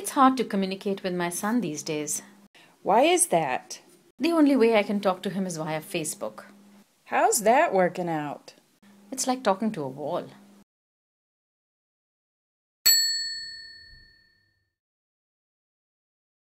It's hard to communicate with my son these days. Why is that? The only way I can talk to him is via Facebook. How's that working out? It's like talking to a wall.